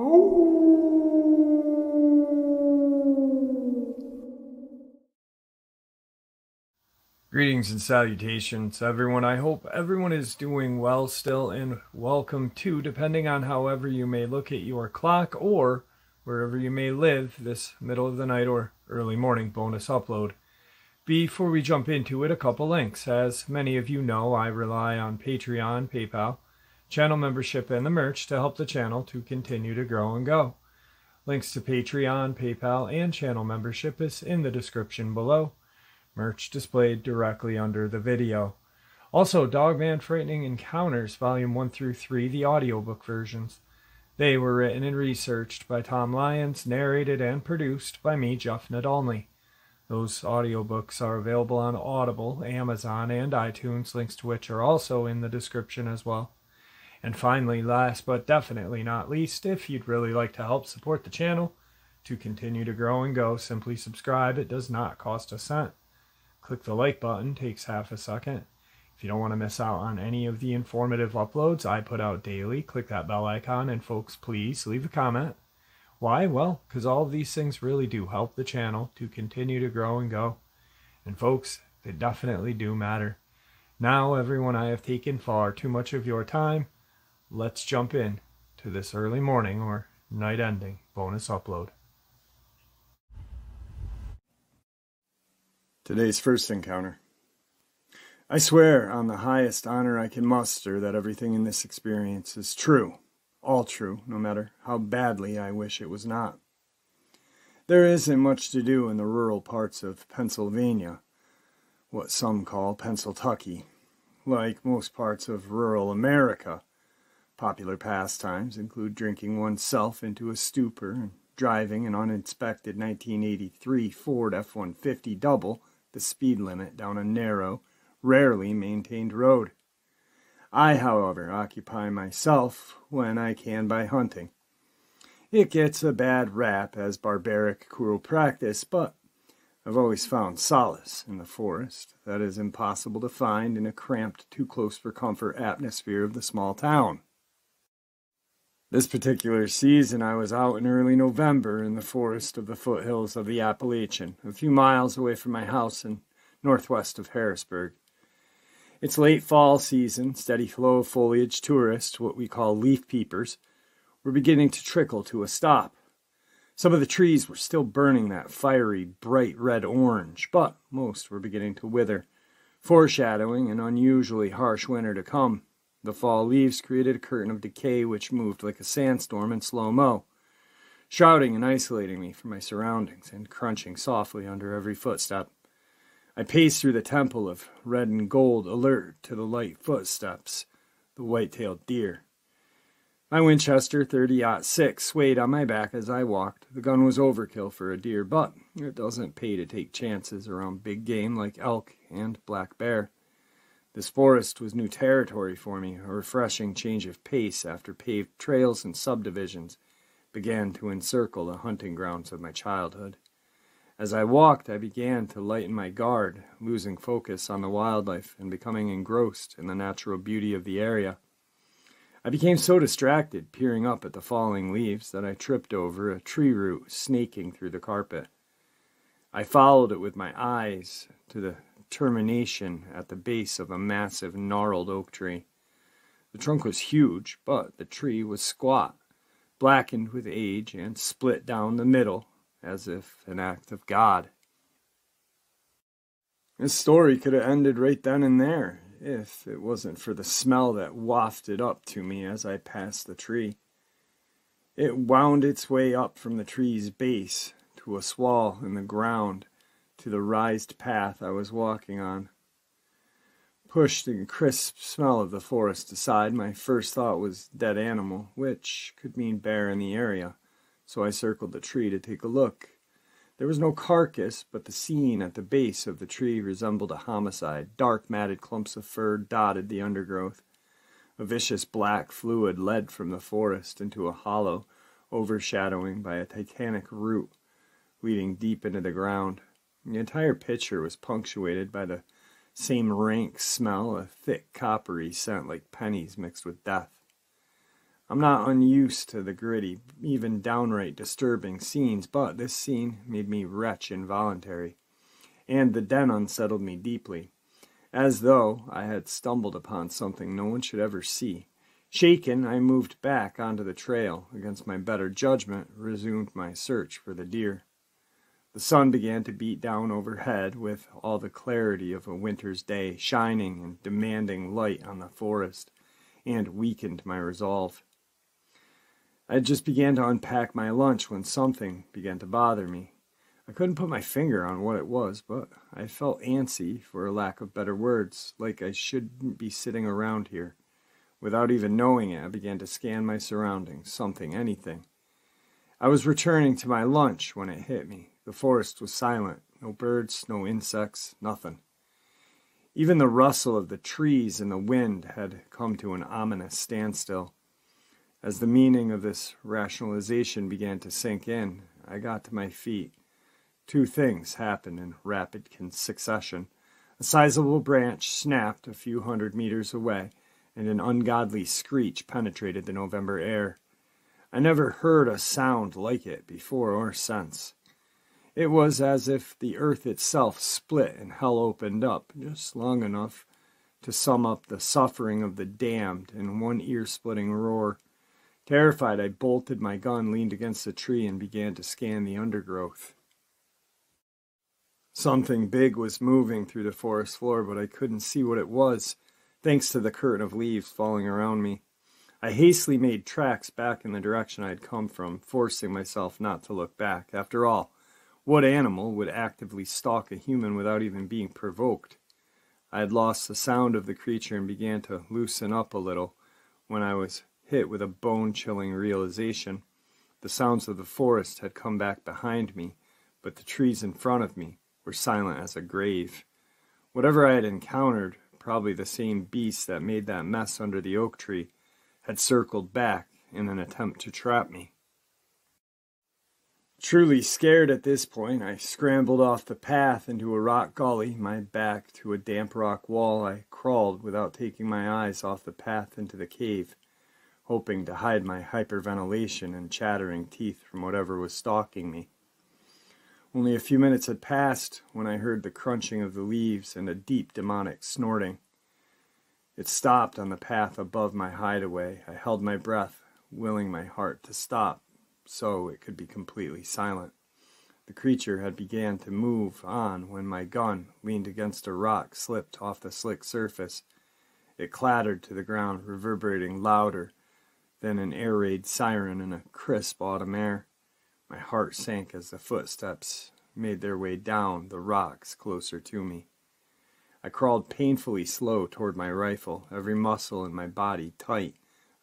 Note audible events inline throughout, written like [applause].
Oh. Greetings and salutations, everyone. I hope everyone is doing well still, and welcome to, depending on however you may look at your clock or wherever you may live, this middle of the night or early morning bonus upload. Before we jump into it, a couple links. As many of you know, I rely on Patreon, PayPal, channel membership, and the merch to help the channel to continue to grow and go. Links to Patreon, PayPal, and channel membership is in the description below merch displayed directly under the video. Also, Dogman Frightening Encounters, Volume 1 through 3, the audiobook versions. They were written and researched by Tom Lyons, narrated and produced by me, Jeff Nadolny. Those audiobooks are available on Audible, Amazon, and iTunes, links to which are also in the description as well. And finally, last but definitely not least, if you'd really like to help support the channel to continue to grow and go, simply subscribe. It does not cost a cent. Click the like button, takes half a second. If you don't want to miss out on any of the informative uploads I put out daily, click that bell icon and folks, please leave a comment. Why? Well, because all of these things really do help the channel to continue to grow and go. And folks, they definitely do matter. Now, everyone, I have taken far too much of your time. Let's jump in to this early morning or night ending bonus upload. Today's first encounter. I swear on the highest honor I can muster that everything in this experience is true, all true, no matter how badly I wish it was not. There isn't much to do in the rural parts of Pennsylvania, what some call Pennsyltucky. Like most parts of rural America, popular pastimes include drinking oneself into a stupor and driving an uninspected 1983 Ford F-150 double the speed limit down a narrow, rarely maintained road. I, however, occupy myself when I can by hunting. It gets a bad rap as barbaric, cruel practice, but I've always found solace in the forest that is impossible to find in a cramped, too close for comfort atmosphere of the small town. This particular season, I was out in early November in the forest of the foothills of the Appalachian, a few miles away from my house in northwest of Harrisburg. It's late fall season, steady flow of foliage tourists, what we call leaf peepers, were beginning to trickle to a stop. Some of the trees were still burning that fiery, bright red orange, but most were beginning to wither, foreshadowing an unusually harsh winter to come. The fall leaves created a curtain of decay which moved like a sandstorm in slow mo, shrouding and isolating me from my surroundings and crunching softly under every footstep. I paced through the temple of red and gold, alert to the light footsteps, the white-tailed deer. My Winchester 30-06 swayed on my back as I walked. The gun was overkill for a deer, but it doesn't pay to take chances around big game like elk and black bear. This forest was new territory for me, a refreshing change of pace after paved trails and subdivisions began to encircle the hunting grounds of my childhood. As I walked, I began to lighten my guard, losing focus on the wildlife and becoming engrossed in the natural beauty of the area. I became so distracted, peering up at the falling leaves, that I tripped over a tree root snaking through the carpet. I followed it with my eyes to the termination at the base of a massive gnarled oak tree. The trunk was huge, but the tree was squat, blackened with age, and split down the middle as if an act of God. This story could have ended right then and there if it wasn't for the smell that wafted up to me as I passed the tree. It wound its way up from the tree's base to a swell in the ground to the rised path I was walking on. Pushed the crisp smell of the forest aside, my first thought was dead animal, which could mean bear in the area, so I circled the tree to take a look. There was no carcass, but the scene at the base of the tree resembled a homicide. Dark, matted clumps of fur dotted the undergrowth. A vicious black fluid led from the forest into a hollow, overshadowing by a titanic root leading deep into the ground. The entire picture was punctuated by the same rank smell, a thick coppery scent like pennies mixed with death. I'm not unused to the gritty, even downright disturbing scenes, but this scene made me retch involuntary, and the den unsettled me deeply, as though I had stumbled upon something no one should ever see. Shaken, I moved back onto the trail, against my better judgment, resumed my search for the deer. The sun began to beat down overhead with all the clarity of a winter's day, shining and demanding light on the forest, and weakened my resolve. I just began to unpack my lunch when something began to bother me. I couldn't put my finger on what it was, but I felt antsy, for a lack of better words, like I shouldn't be sitting around here. Without even knowing it, I began to scan my surroundings, something, anything. I was returning to my lunch when it hit me. The forest was silent. No birds, no insects, nothing. Even the rustle of the trees and the wind had come to an ominous standstill. As the meaning of this rationalization began to sink in, I got to my feet. Two things happened in rapid succession. A sizable branch snapped a few hundred meters away, and an ungodly screech penetrated the November air. I never heard a sound like it before or since. It was as if the earth itself split and hell opened up just long enough to sum up the suffering of the damned in one ear splitting roar. Terrified, I bolted my gun, leaned against a tree, and began to scan the undergrowth. Something big was moving through the forest floor, but I couldn't see what it was, thanks to the curtain of leaves falling around me. I hastily made tracks back in the direction I had come from, forcing myself not to look back. After all, what animal would actively stalk a human without even being provoked? I had lost the sound of the creature and began to loosen up a little when I was hit with a bone chilling realization. The sounds of the forest had come back behind me, but the trees in front of me were silent as a grave. Whatever I had encountered, probably the same beast that made that mess under the oak tree, had circled back in an attempt to trap me. Truly scared at this point, I scrambled off the path into a rock gully, my back to a damp rock wall. I crawled without taking my eyes off the path into the cave hoping to hide my hyperventilation and chattering teeth from whatever was stalking me. Only a few minutes had passed when I heard the crunching of the leaves and a deep demonic snorting. It stopped on the path above my hideaway. I held my breath, willing my heart to stop so it could be completely silent. The creature had began to move on when my gun, leaned against a rock, slipped off the slick surface. It clattered to the ground, reverberating louder then an air raid siren in a crisp autumn air. My heart sank as the footsteps made their way down the rocks closer to me. I crawled painfully slow toward my rifle, every muscle in my body tight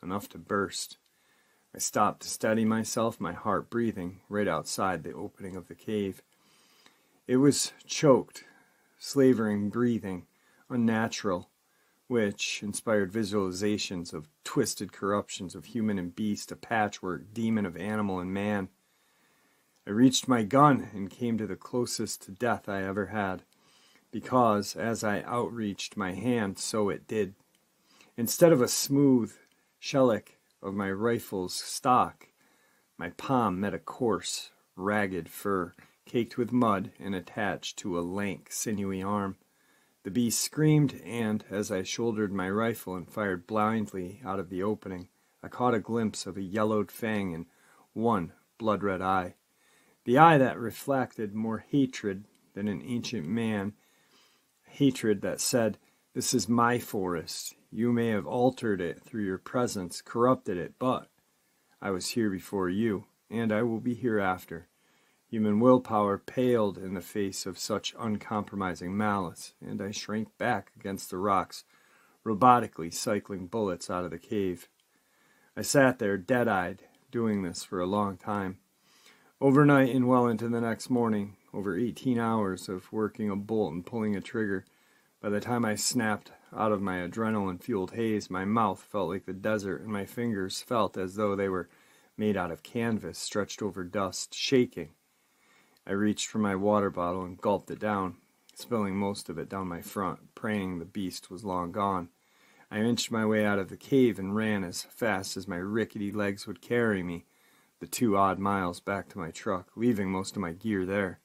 enough to burst. I stopped to steady myself, my heart breathing, right outside the opening of the cave. It was choked, slavering breathing, unnatural, which inspired visualizations of twisted corruptions of human and beast, a patchwork demon of animal and man. I reached my gun and came to the closest to death I ever had, because as I outreached my hand, so it did. Instead of a smooth shellac of my rifle's stock, my palm met a coarse, ragged fur, caked with mud and attached to a lank, sinewy arm. The beast screamed, and, as I shouldered my rifle and fired blindly out of the opening, I caught a glimpse of a yellowed fang and one blood red eye. The eye that reflected more hatred than an ancient man, hatred that said, This is my forest. You may have altered it through your presence, corrupted it, but I was here before you, and I will be hereafter. Human willpower paled in the face of such uncompromising malice, and I shrank back against the rocks, robotically cycling bullets out of the cave. I sat there, dead eyed, doing this for a long time. Overnight and well into the next morning, over 18 hours of working a bolt and pulling a trigger, by the time I snapped out of my adrenaline fueled haze, my mouth felt like the desert, and my fingers felt as though they were made out of canvas stretched over dust, shaking I reached for my water bottle and gulped it down, spilling most of it down my front, praying the beast was long gone. I inched my way out of the cave and ran as fast as my rickety legs would carry me the two odd miles back to my truck, leaving most of my gear there.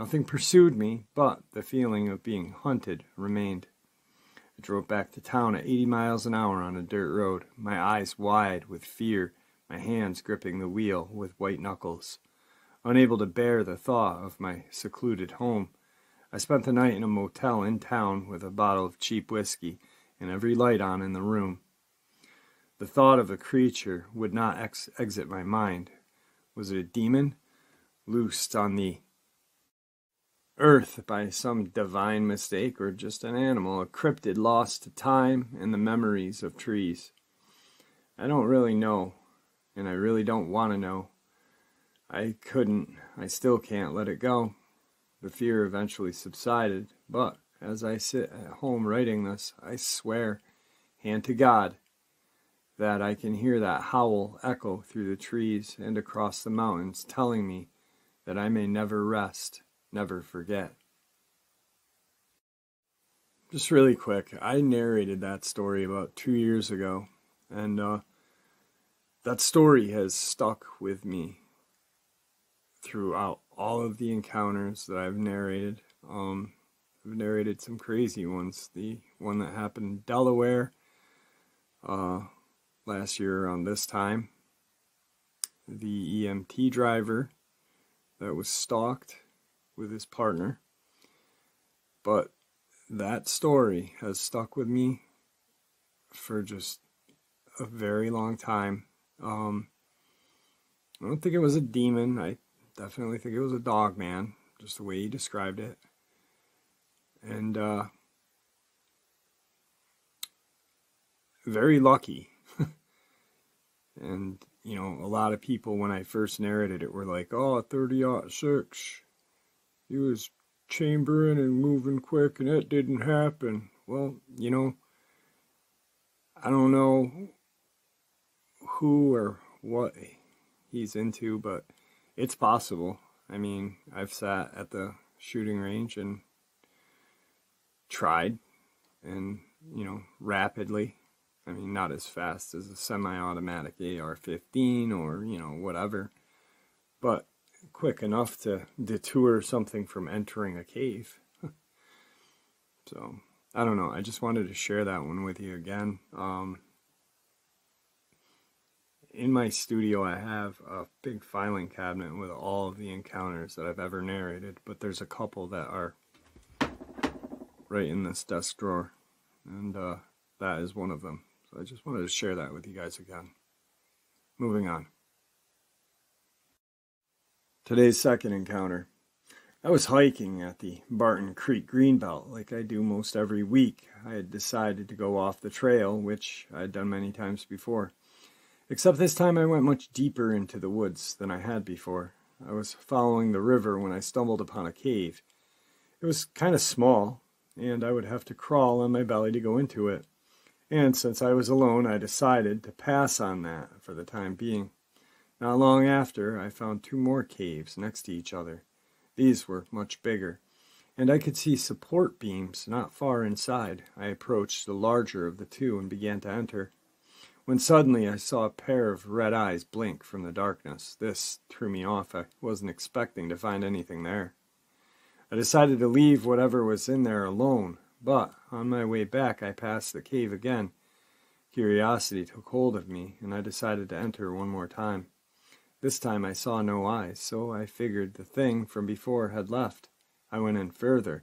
Nothing pursued me, but the feeling of being hunted remained. I drove back to town at 80 miles an hour on a dirt road, my eyes wide with fear, my hands gripping the wheel with white knuckles. Unable to bear the thought of my secluded home, I spent the night in a motel in town with a bottle of cheap whiskey and every light on in the room. The thought of a creature would not ex- exit my mind. Was it a demon? Loosed on the earth by some divine mistake, or just an animal, a cryptid lost to time and the memories of trees? I don't really know, and I really don't want to know. I couldn't, I still can't let it go. The fear eventually subsided, but as I sit at home writing this, I swear, hand to God, that I can hear that howl echo through the trees and across the mountains, telling me that I may never rest, never forget. Just really quick, I narrated that story about two years ago, and uh, that story has stuck with me throughout all of the encounters that I've narrated. Um, I've narrated some crazy ones. The one that happened in Delaware, uh, last year around this time. The EMT driver that was stalked with his partner. But that story has stuck with me for just a very long time. Um, I don't think it was a demon. I definitely think it was a dog man, just the way he described it. And uh, very lucky [laughs] and, you know, a lot of people, when I first narrated it, were like, oh, 30 6. He was chambering and moving quick, and it didn't happen. Well, you know, I don't know who or what he's into, but it's possible. I mean, I've sat at the shooting range and tried and, you know, rapidly I mean, not as fast as a semi-automatic AR-15 or, you know, whatever, but quick enough to deter something from entering a cave. [laughs] so, I don't know. I just wanted to share that one with you again. Um, in my studio, I have a big filing cabinet with all of the encounters that I've ever narrated, but there's a couple that are right in this desk drawer, and uh, that is one of them. So I just wanted to share that with you guys again. Moving on. Today's second encounter. I was hiking at the Barton Creek Greenbelt like I do most every week. I had decided to go off the trail, which I had done many times before. Except this time I went much deeper into the woods than I had before. I was following the river when I stumbled upon a cave. It was kind of small, and I would have to crawl on my belly to go into it and since I was alone, I decided to pass on that for the time being. Not long after, I found two more caves next to each other. These were much bigger, and I could see support beams not far inside. I approached the larger of the two and began to enter, when suddenly I saw a pair of red eyes blink from the darkness. This threw me off. I wasn't expecting to find anything there. I decided to leave whatever was in there alone, but on my way back, I passed the cave again. Curiosity took hold of me, and I decided to enter one more time. This time I saw no eyes, so I figured the thing from before had left. I went in further,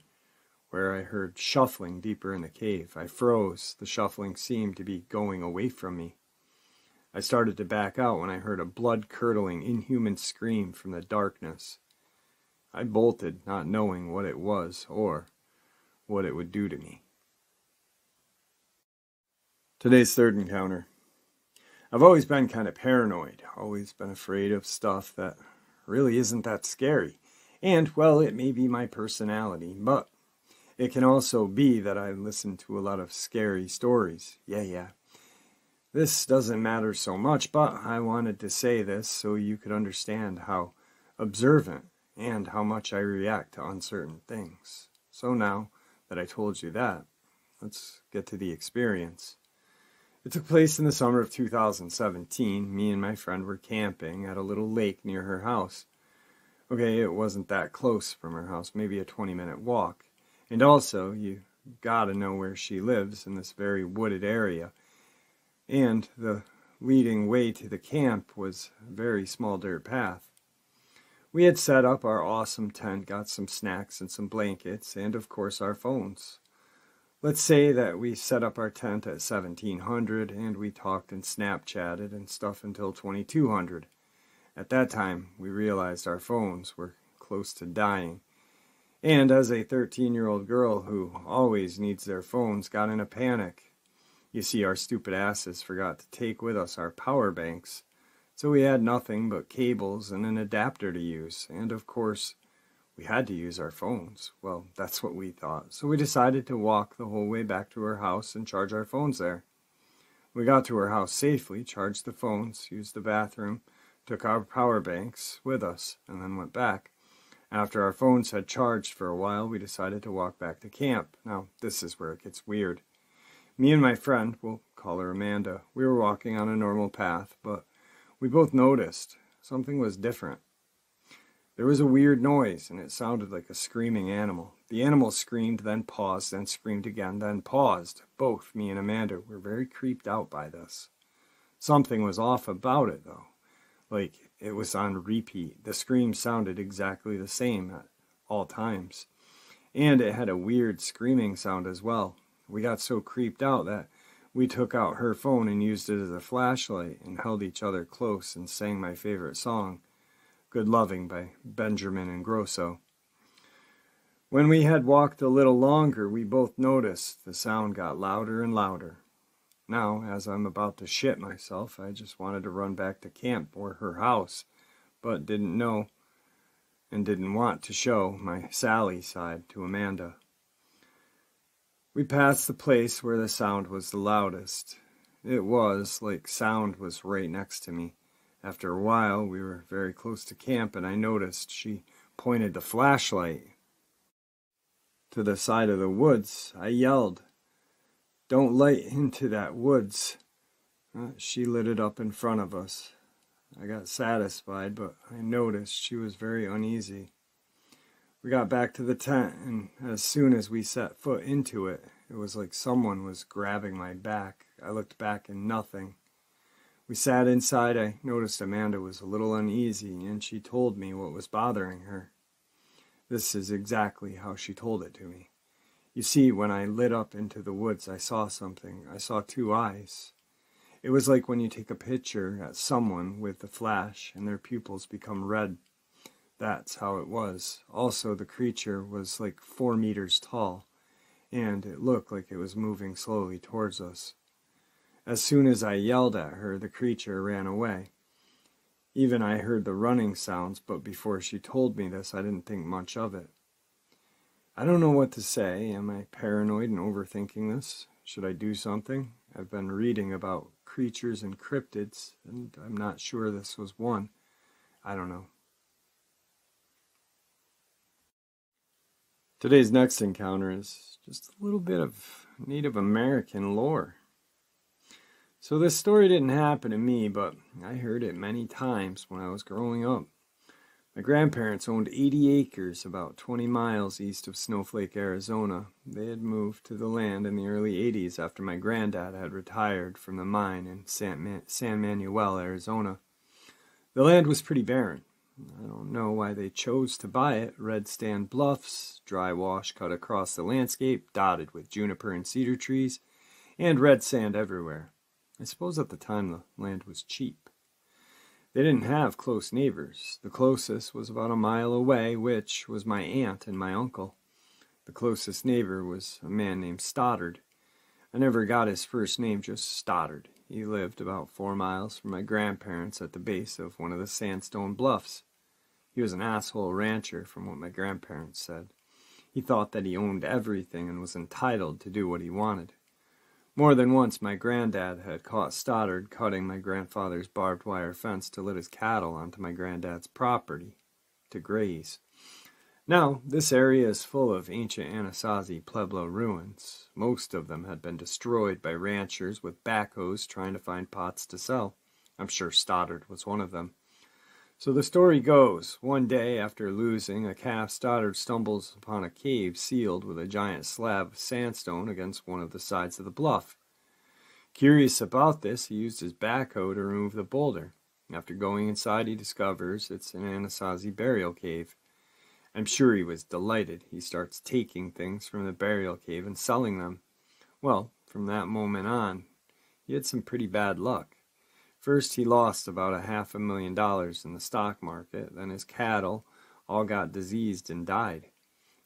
where I heard shuffling deeper in the cave. I froze. The shuffling seemed to be going away from me. I started to back out when I heard a blood curdling, inhuman scream from the darkness. I bolted, not knowing what it was or what it would do to me. Today's third encounter. I've always been kind of paranoid, always been afraid of stuff that really isn't that scary. And, well, it may be my personality, but it can also be that I listen to a lot of scary stories. Yeah, yeah. This doesn't matter so much, but I wanted to say this so you could understand how observant and how much I react to uncertain things. So now, that I told you that. Let's get to the experience. It took place in the summer of 2017. Me and my friend were camping at a little lake near her house. Okay, it wasn't that close from her house, maybe a 20 minute walk. And also, you gotta know where she lives in this very wooded area. And the leading way to the camp was a very small dirt path. We had set up our awesome tent, got some snacks and some blankets, and of course our phones. Let's say that we set up our tent at 1700 and we talked and Snapchatted and stuff until 2200. At that time, we realized our phones were close to dying. And as a 13 year old girl who always needs their phones got in a panic, you see, our stupid asses forgot to take with us our power banks, so we had nothing but cables and an adapter to use, and of course, we had to use our phones. Well, that's what we thought. So we decided to walk the whole way back to her house and charge our phones there. We got to her house safely, charged the phones, used the bathroom, took our power banks with us, and then went back. After our phones had charged for a while, we decided to walk back to camp. Now, this is where it gets weird. Me and my friend, we'll call her Amanda, we were walking on a normal path, but we both noticed something was different. There was a weird noise, and it sounded like a screaming animal. The animal screamed, then paused, then screamed again, then paused. Both me and Amanda were very creeped out by this. Something was off about it, though. Like it was on repeat. The scream sounded exactly the same at all times. And it had a weird screaming sound as well. We got so creeped out that we took out her phone and used it as a flashlight and held each other close and sang my favorite song, Good Loving by Benjamin and Ingrosso. When we had walked a little longer, we both noticed the sound got louder and louder. Now, as I'm about to shit myself, I just wanted to run back to camp or her house, but didn't know and didn't want to show my Sally side to Amanda. We passed the place where the sound was the loudest. It was like sound was right next to me. After a while, we were very close to camp, and I noticed she pointed the flashlight to the side of the woods. I yelled, Don't light into that woods. Uh, she lit it up in front of us. I got satisfied, but I noticed she was very uneasy. We got back to the tent, and as soon as we set foot into it, it was like someone was grabbing my back. I looked back and nothing. We sat inside. I noticed Amanda was a little uneasy, and she told me what was bothering her. This is exactly how she told it to me. You see, when I lit up into the woods, I saw something. I saw two eyes. It was like when you take a picture at someone with the flash and their pupils become red. That's how it was. Also, the creature was like four meters tall, and it looked like it was moving slowly towards us. As soon as I yelled at her, the creature ran away. Even I heard the running sounds, but before she told me this, I didn't think much of it. I don't know what to say. Am I paranoid and overthinking this? Should I do something? I've been reading about creatures and cryptids, and I'm not sure this was one. I don't know. Today's next encounter is just a little bit of Native American lore. So, this story didn't happen to me, but I heard it many times when I was growing up. My grandparents owned 80 acres about 20 miles east of Snowflake, Arizona. They had moved to the land in the early 80s after my granddad had retired from the mine in San, Man- San Manuel, Arizona. The land was pretty barren. I don't know why they chose to buy it. Red stand bluffs, dry wash cut across the landscape, dotted with juniper and cedar trees, and red sand everywhere. I suppose at the time the land was cheap. They didn't have close neighbors. The closest was about a mile away, which was my aunt and my uncle. The closest neighbor was a man named Stoddard. I never got his first name, just Stoddard. He lived about four miles from my grandparents at the base of one of the sandstone bluffs. He was an asshole rancher, from what my grandparents said. He thought that he owned everything and was entitled to do what he wanted. More than once, my granddad had caught Stoddard cutting my grandfather's barbed wire fence to let his cattle onto my granddad's property to graze. Now, this area is full of ancient Anasazi Pueblo ruins. Most of them had been destroyed by ranchers with backhoes trying to find pots to sell. I'm sure Stoddard was one of them. So the story goes one day after losing a calf, Stoddard stumbles upon a cave sealed with a giant slab of sandstone against one of the sides of the bluff. Curious about this, he used his backhoe to remove the boulder. After going inside, he discovers it's an Anasazi burial cave. I'm sure he was delighted. He starts taking things from the burial cave and selling them. Well, from that moment on, he had some pretty bad luck. First, he lost about a half a million dollars in the stock market. Then his cattle all got diseased and died.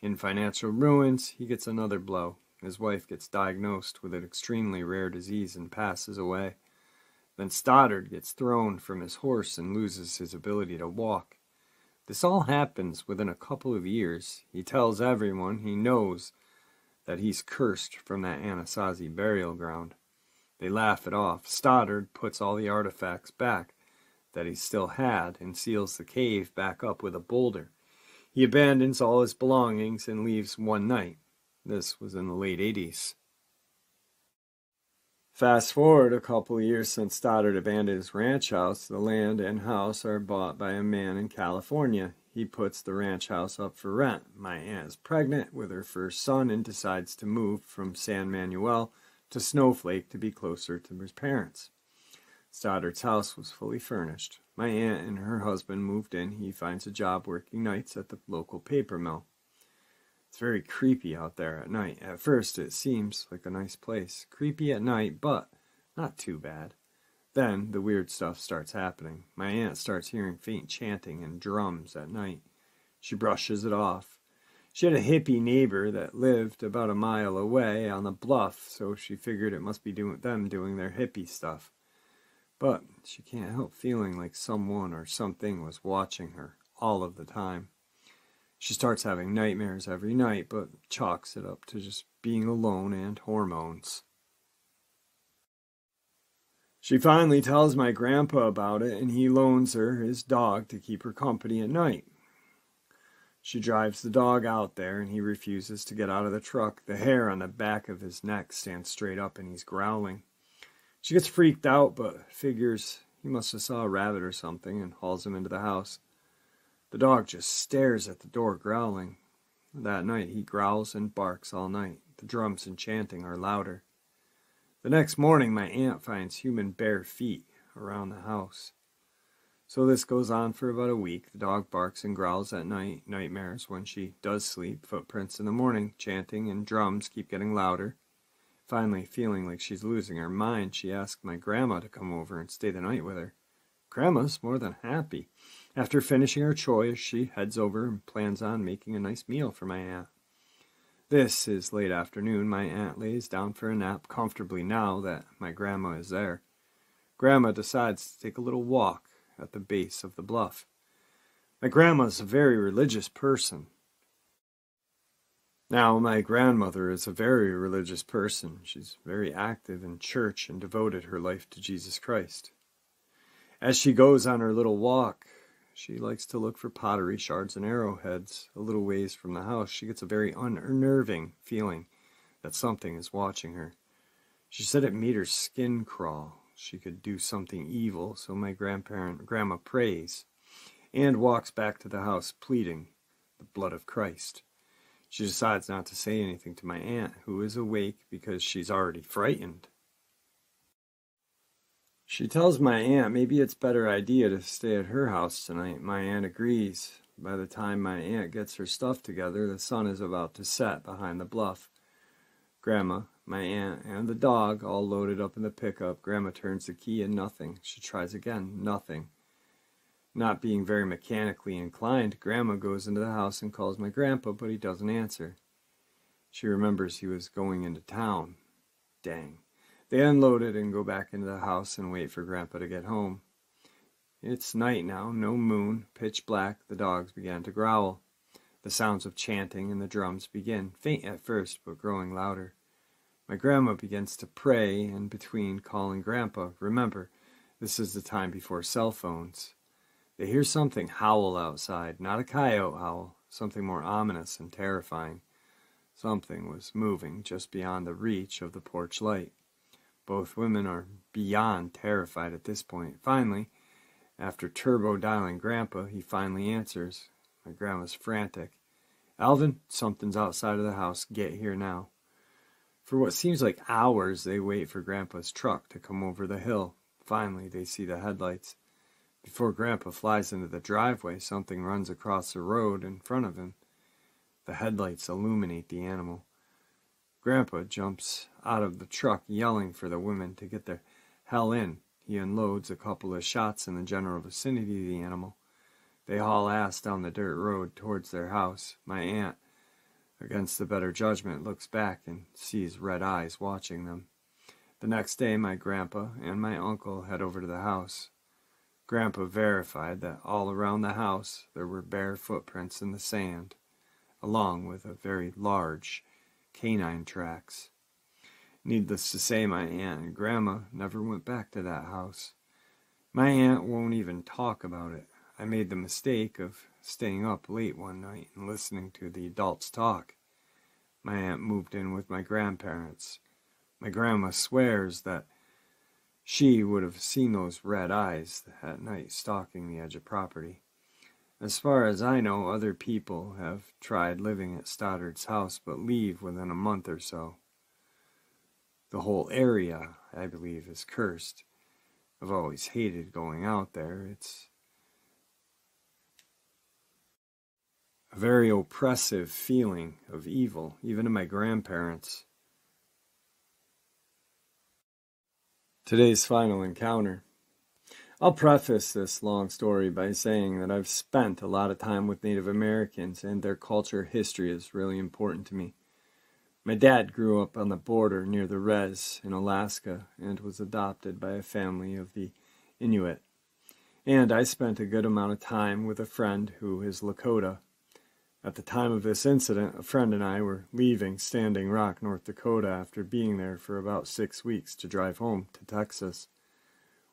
In financial ruins, he gets another blow. His wife gets diagnosed with an extremely rare disease and passes away. Then Stoddard gets thrown from his horse and loses his ability to walk. This all happens within a couple of years. He tells everyone he knows that he's cursed from that Anasazi burial ground. They laugh it off. Stoddard puts all the artifacts back that he still had and seals the cave back up with a boulder. He abandons all his belongings and leaves one night. This was in the late 80s. Fast forward a couple of years since Stoddard abandoned his ranch house, the land and house are bought by a man in California. He puts the ranch house up for rent. My aunt is pregnant with her first son and decides to move from San Manuel to Snowflake to be closer to his parents. Stoddard's house was fully furnished. My aunt and her husband moved in. He finds a job working nights at the local paper mill. It's very creepy out there at night. At first, it seems like a nice place. Creepy at night, but not too bad. Then the weird stuff starts happening. My aunt starts hearing faint chanting and drums at night. She brushes it off. She had a hippie neighbor that lived about a mile away on the bluff, so she figured it must be doing them doing their hippie stuff. But she can't help feeling like someone or something was watching her all of the time. She starts having nightmares every night, but chalks it up to just being alone and hormones. She finally tells my grandpa about it, and he loans her his dog to keep her company at night. She drives the dog out there, and he refuses to get out of the truck. The hair on the back of his neck stands straight up, and he's growling. She gets freaked out, but figures he must have saw a rabbit or something, and hauls him into the house. The dog just stares at the door, growling. That night he growls and barks all night. The drums and chanting are louder. The next morning my aunt finds human bare feet around the house. So this goes on for about a week. The dog barks and growls at night, nightmares when she does sleep, footprints in the morning, chanting and drums keep getting louder. Finally, feeling like she's losing her mind, she asks my grandma to come over and stay the night with her. Grandma's more than happy. After finishing her chores, she heads over and plans on making a nice meal for my aunt. This is late afternoon. My aunt lays down for a nap comfortably now that my grandma is there. Grandma decides to take a little walk at the base of the bluff. My grandma's a very religious person. Now, my grandmother is a very religious person. She's very active in church and devoted her life to Jesus Christ. As she goes on her little walk, she likes to look for pottery shards and arrowheads. A little ways from the house, she gets a very unnerving feeling that something is watching her. She said it made her skin crawl. She could do something evil, so my grandparent grandma prays and walks back to the house pleading the blood of Christ. She decides not to say anything to my aunt, who is awake because she's already frightened. She tells my aunt maybe it's better idea to stay at her house tonight. My aunt agrees. By the time my aunt gets her stuff together, the sun is about to set behind the bluff. Grandma, my aunt, and the dog all loaded up in the pickup. Grandma turns the key and nothing. She tries again, nothing. Not being very mechanically inclined, Grandma goes into the house and calls my grandpa, but he doesn't answer. She remembers he was going into town. Dang. They unload it and go back into the house and wait for Grandpa to get home. It's night now, no moon, pitch black. The dogs began to growl. The sounds of chanting and the drums begin, faint at first, but growing louder. My grandma begins to pray, and between calling Grandpa, remember, this is the time before cell phones. They hear something howl outside, not a coyote howl, something more ominous and terrifying. Something was moving just beyond the reach of the porch light. Both women are beyond terrified at this point. Finally, after turbo dialing Grandpa, he finally answers. My grandma's frantic. Alvin, something's outside of the house. Get here now. For what seems like hours, they wait for Grandpa's truck to come over the hill. Finally, they see the headlights. Before Grandpa flies into the driveway, something runs across the road in front of him. The headlights illuminate the animal. Grandpa jumps out of the truck yelling for the women to get the hell in. He unloads a couple of shots in the general vicinity of the animal. They haul ass down the dirt road towards their house. My aunt, against the better judgment, looks back and sees red eyes watching them. The next day, my grandpa and my uncle head over to the house. Grandpa verified that all around the house there were bare footprints in the sand, along with a very large canine tracks. Needless to say, my aunt and grandma never went back to that house. My aunt won't even talk about it. I made the mistake of staying up late one night and listening to the adults talk. My aunt moved in with my grandparents. My grandma swears that she would have seen those red eyes at night stalking the edge of property. As far as I know, other people have tried living at Stoddard's house but leave within a month or so. The whole area, I believe, is cursed. I've always hated going out there. It's a very oppressive feeling of evil, even in my grandparents. Today's final encounter. I'll preface this long story by saying that I've spent a lot of time with Native Americans and their culture history is really important to me. My dad grew up on the border near the Res in Alaska and was adopted by a family of the Inuit. And I spent a good amount of time with a friend who is Lakota. At the time of this incident, a friend and I were leaving Standing Rock, North Dakota after being there for about six weeks to drive home to Texas.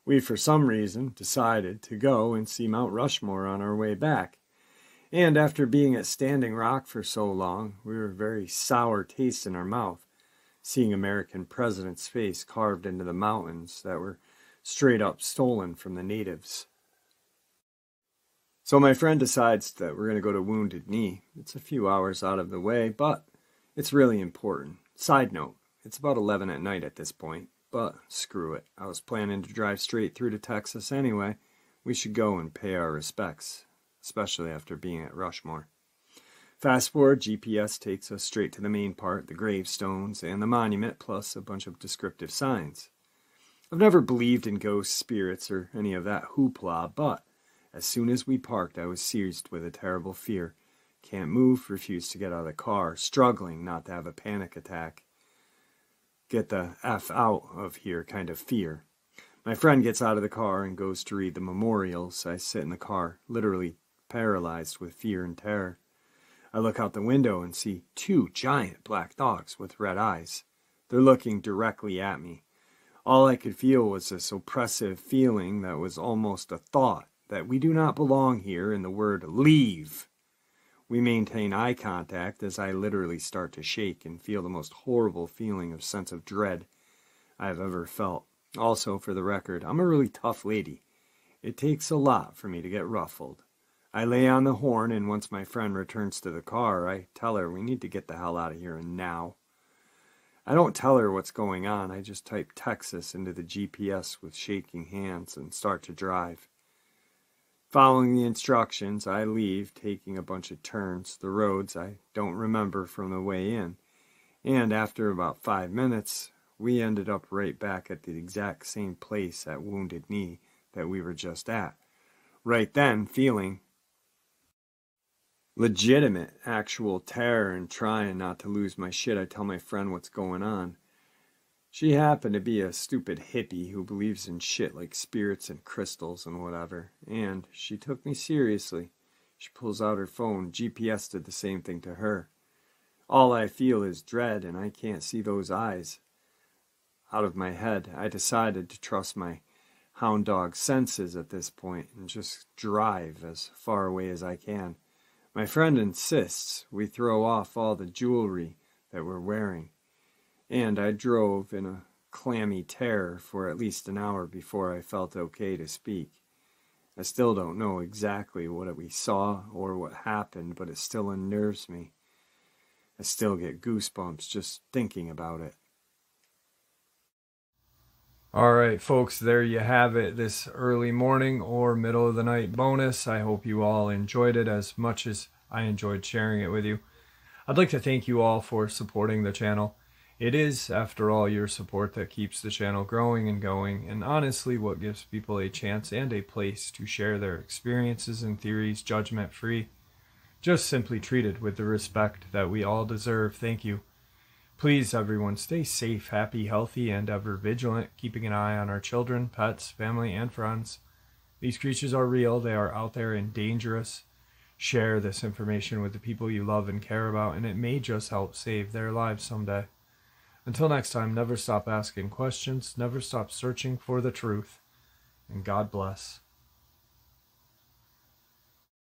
We, for some reason, decided to go and see Mount Rushmore on our way back. And after being at Standing Rock for so long, we were very sour taste in our mouth, seeing American president's face carved into the mountains that were straight up stolen from the natives. So my friend decides that we're going to go to Wounded Knee. It's a few hours out of the way, but it's really important. Side note, it's about 11 at night at this point, but screw it. I was planning to drive straight through to Texas anyway. We should go and pay our respects, especially after being at Rushmore. Fast forward, GPS takes us straight to the main part, the gravestones, and the monument, plus a bunch of descriptive signs. I've never believed in ghosts, spirits, or any of that hoopla, but as soon as we parked, I was seized with a terrible fear. Can't move, refuse to get out of the car, struggling not to have a panic attack. Get the F out of here kind of fear. My friend gets out of the car and goes to read the memorials. I sit in the car, literally paralyzed with fear and terror. I look out the window and see two giant black dogs with red eyes. They're looking directly at me. All I could feel was this oppressive feeling that was almost a thought that we do not belong here in the word leave. We maintain eye contact as I literally start to shake and feel the most horrible feeling of sense of dread I have ever felt. Also, for the record, I'm a really tough lady. It takes a lot for me to get ruffled. I lay on the horn, and once my friend returns to the car, I tell her we need to get the hell out of here and now. I don't tell her what's going on, I just type Texas into the GPS with shaking hands and start to drive. Following the instructions, I leave, taking a bunch of turns, the roads I don't remember from the way in. And after about five minutes, we ended up right back at the exact same place at Wounded Knee that we were just at. Right then, feeling legitimate, actual terror and trying not to lose my shit, I tell my friend what's going on. She happened to be a stupid hippie who believes in shit like spirits and crystals and whatever, and she took me seriously. She pulls out her phone. GPS did the same thing to her. All I feel is dread, and I can't see those eyes. Out of my head, I decided to trust my hound dog senses at this point and just drive as far away as I can. My friend insists we throw off all the jewelry that we're wearing, and I drove in a clammy terror for at least an hour before I felt okay to speak. I still don't know exactly what we saw or what happened, but it still unnerves me. I still get goosebumps just thinking about it. All right, folks, there you have it. This early morning or middle of the night bonus. I hope you all enjoyed it as much as I enjoyed sharing it with you. I'd like to thank you all for supporting the channel. It is, after all, your support that keeps the channel growing and going, and honestly, what gives people a chance and a place to share their experiences and theories judgment free. Just simply treated with the respect that we all deserve. Thank you. Please, everyone, stay safe, happy, healthy, and ever vigilant, keeping an eye on our children, pets, family, and friends. These creatures are real, they are out there and dangerous. Share this information with the people you love and care about, and it may just help save their lives someday. Until next time, never stop asking questions, never stop searching for the truth, and God bless.